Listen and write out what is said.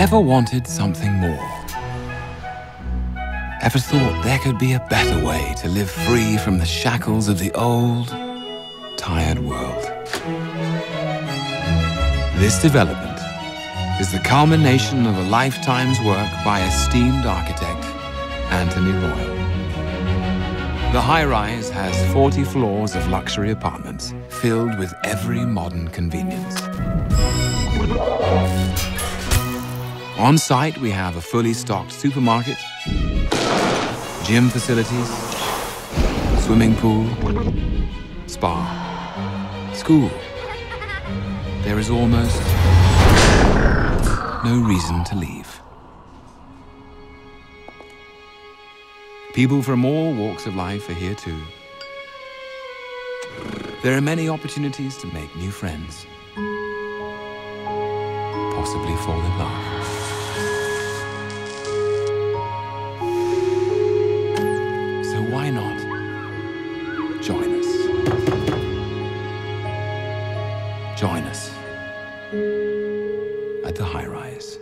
Ever wanted something more? Ever thought there could be a better way to live free from the shackles of the old, tired world? This development is the culmination of a lifetime's work by esteemed architect Anthony Royal. The high rise has 40 floors of luxury apartments filled with every modern convenience. On site, we have a fully stocked supermarket, gym facilities, swimming pool, spa, school. There is almost no reason to leave. People from all walks of life are here too. There are many opportunities to make new friends, possibly fall in love. Join us at the high rise.